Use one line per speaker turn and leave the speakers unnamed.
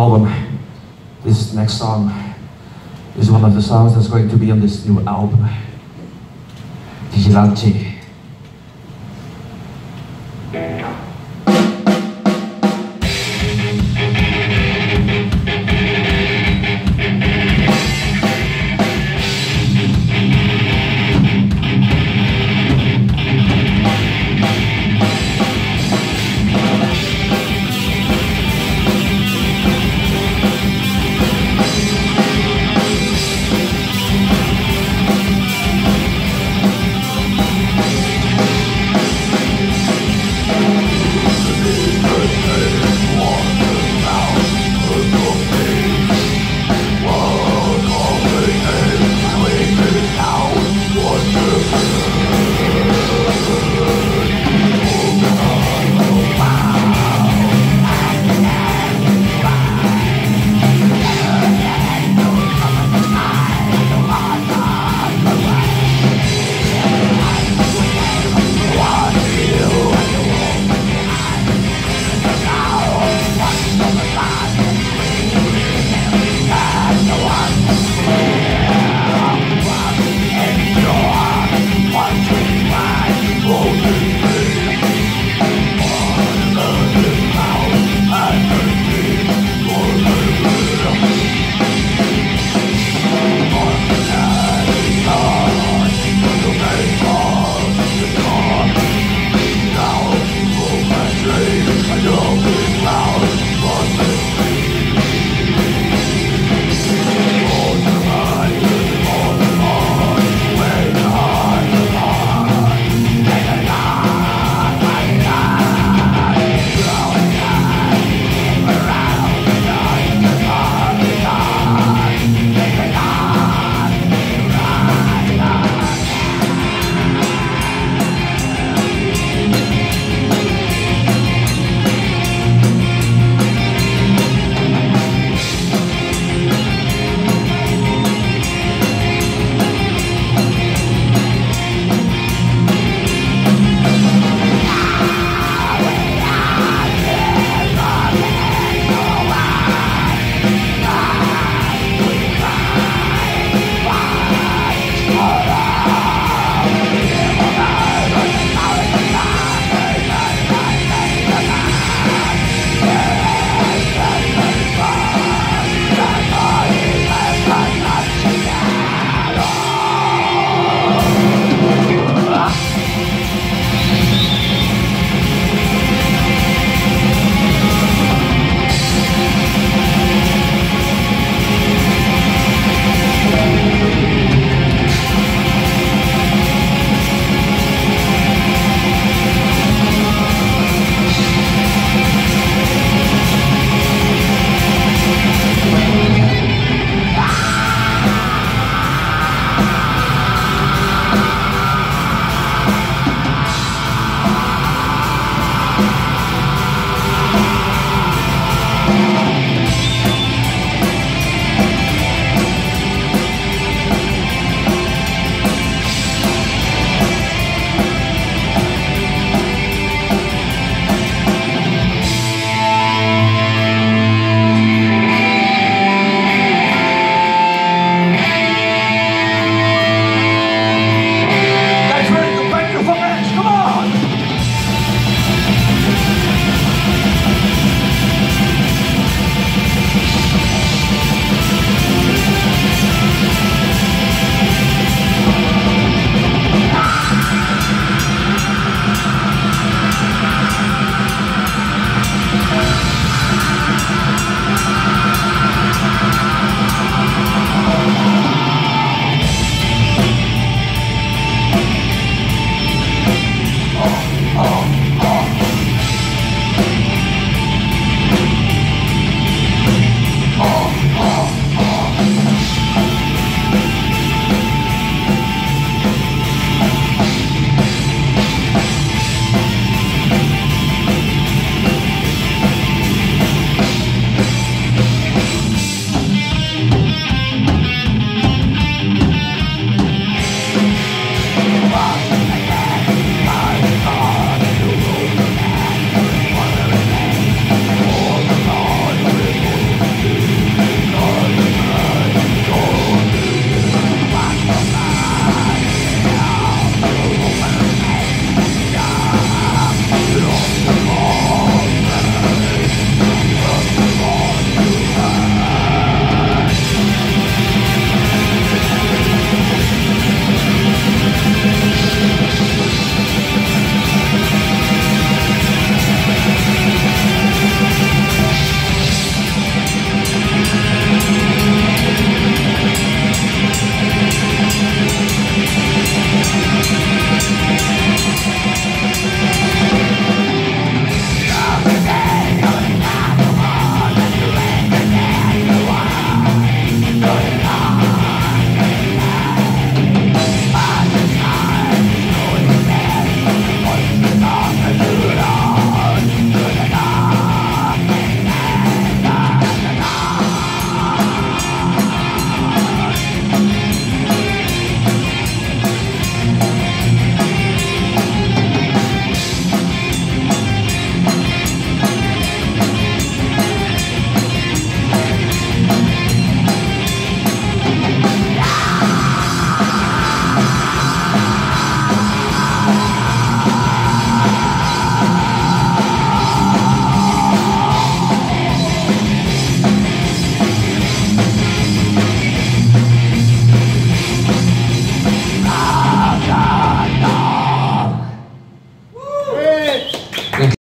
album. This next song is one of the songs that's going to be on this new album. Vigilante.